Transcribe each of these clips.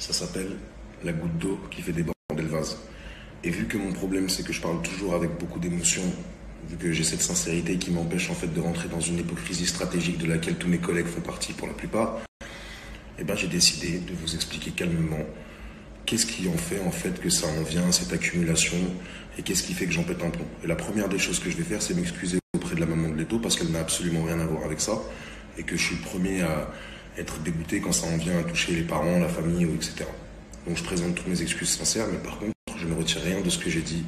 Ça s'appelle la goutte d'eau qui fait déborder le vase. Et vu que mon problème, c'est que je parle toujours avec beaucoup d'émotion, vu que j'ai cette sincérité qui m'empêche en fait de rentrer dans une hypocrisie stratégique de laquelle tous mes collègues font partie pour la plupart, eh ben, j'ai décidé de vous expliquer calmement qu'est-ce qui en fait en fait que ça en vient cette accumulation et qu'est-ce qui fait que j'en pète un plomb. Et la première des choses que je vais faire, c'est m'excuser auprès de la maman de Leto parce qu'elle n'a absolument rien à voir avec ça et que je suis le premier à être dégoûté quand ça en vient à toucher les parents, la famille, etc. Donc je présente toutes mes excuses sincères, mais par contre, je ne retire rien de ce que j'ai dit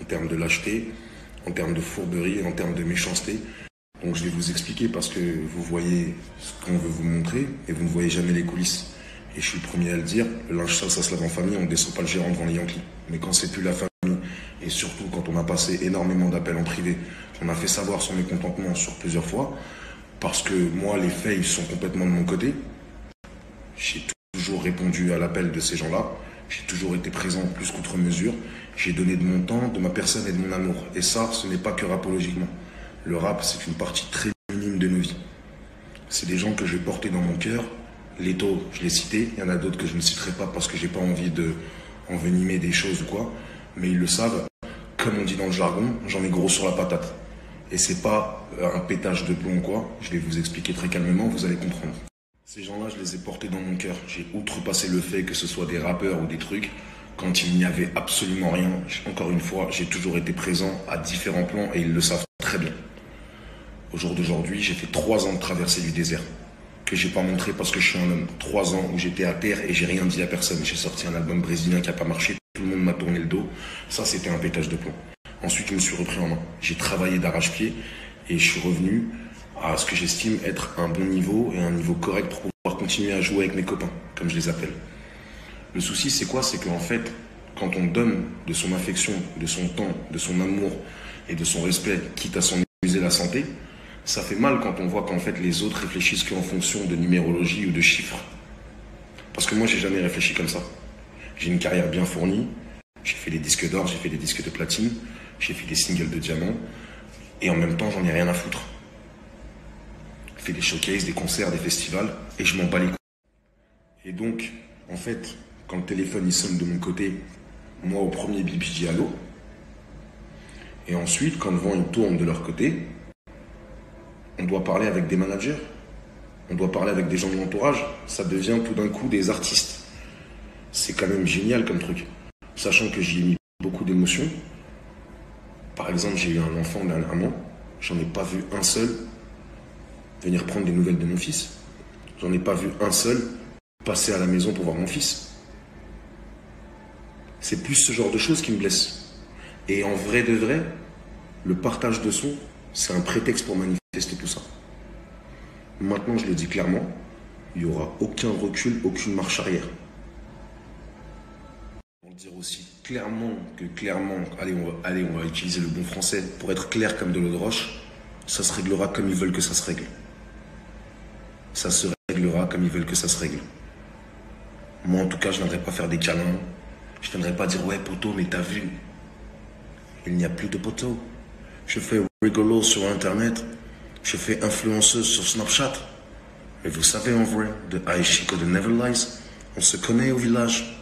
en termes de lâcheté, en termes de fourberie, en termes de méchanceté. Donc je vais vous expliquer parce que vous voyez ce qu'on veut vous montrer et vous ne voyez jamais les coulisses. Et je suis le premier à le dire, le linge sale, ça se lave en famille, on ne descend pas le gérant devant les Yankees. Mais quand c'est plus la famille, et surtout quand on a passé énormément d'appels en privé, on a fait savoir son mécontentement sur plusieurs fois, parce que moi, les faits, ils sont complètement de mon côté. J'ai toujours répondu à l'appel de ces gens-là. J'ai toujours été présent plus qu'outre mesure. J'ai donné de mon temps, de ma personne et de mon amour. Et ça, ce n'est pas que rapologiquement. Le rap, c'est une partie très minime de nos vies. C'est des gens que je porter dans mon cœur. Leto, je l'ai cité. Il y en a d'autres que je ne citerai pas parce que j'ai pas envie de envenimer des choses ou quoi. Mais ils le savent. Comme on dit dans le jargon, j'en ai gros sur la patate. Et c'est pas un pétage de plomb quoi. Je vais vous expliquer très calmement, vous allez comprendre. Ces gens-là, je les ai portés dans mon cœur. J'ai outrepassé le fait que ce soit des rappeurs ou des trucs. Quand il n'y avait absolument rien, encore une fois, j'ai toujours été présent à différents plans et ils le savent très bien. Au jour d'aujourd'hui, j'ai fait trois ans de traversée du désert que j'ai pas montré parce que je suis un homme. Trois ans où j'étais à terre et j'ai rien dit à personne. J'ai sorti un album brésilien qui a pas marché. Tout le monde m'a tourné le dos. Ça, c'était un pétage de plomb. Ensuite, je me suis repris en main. J'ai travaillé d'arrache-pied et je suis revenu à ce que j'estime être un bon niveau et un niveau correct pour pouvoir continuer à jouer avec mes copains, comme je les appelle. Le souci, c'est quoi? C'est qu'en fait, quand on donne de son affection, de son temps, de son amour et de son respect, quitte à s'en user la santé, ça fait mal quand on voit qu'en fait les autres réfléchissent qu'en fonction de numérologie ou de chiffres. Parce que moi, j'ai jamais réfléchi comme ça. J'ai une carrière bien fournie. J'ai fait des disques d'or, j'ai fait des disques de platine, j'ai fait des singles de diamant. Et en même temps, j'en ai rien à foutre. J'ai fait des showcases, des concerts, des festivals, et je m'en bats les couilles. Et donc, en fait, quand le téléphone sonne de mon côté, moi au premier bip, je dis allô. Et ensuite, quand le vent tourne de leur côté, on doit parler avec des managers, on doit parler avec des gens de l'entourage. Ça devient tout d'un coup des artistes. C'est quand même génial comme truc. Sachant que j'y ai mis beaucoup d'émotions. Par exemple, j'ai eu un enfant dernièrement, j'en ai pas vu un seul venir prendre des nouvelles de mon fils. J'en ai pas vu un seul passer à la maison pour voir mon fils. C'est plus ce genre de choses qui me blessent. Et en vrai de vrai, le partage de son, c'est un prétexte pour manifester tout ça. Maintenant, je le dis clairement, il n'y aura aucun recul, aucune marche arrière. Dire aussi clairement que clairement, allez on, va, allez, on va utiliser le bon français, pour être clair comme de l'eau de roche, ça se réglera comme ils veulent que ça se règle. Ça se réglera comme ils veulent que ça se règle. Moi, en tout cas, je viendrai pas faire des câlins. Je viendrai pas dire, ouais, poteau, mais t'as vu. Il n'y a plus de poteau. Je fais rigolo sur Internet. Je fais influenceuse sur Snapchat. Et vous savez, en vrai, de Aishiko de Never Lies, on se connaît au village.